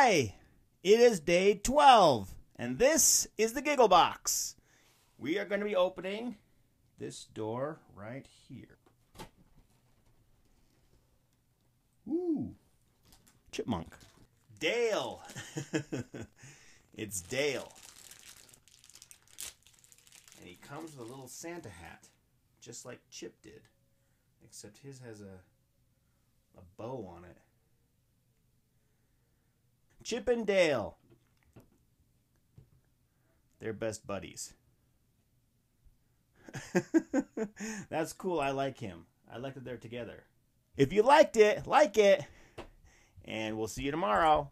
Hi! It is day 12, and this is the Giggle Box. We are going to be opening this door right here. Ooh, chipmunk. Dale. it's Dale. And he comes with a little Santa hat, just like Chip did, except his has a a bow on it. Chip and Dale. They're best buddies. That's cool. I like him. I like that they're together. If you liked it, like it. And we'll see you tomorrow.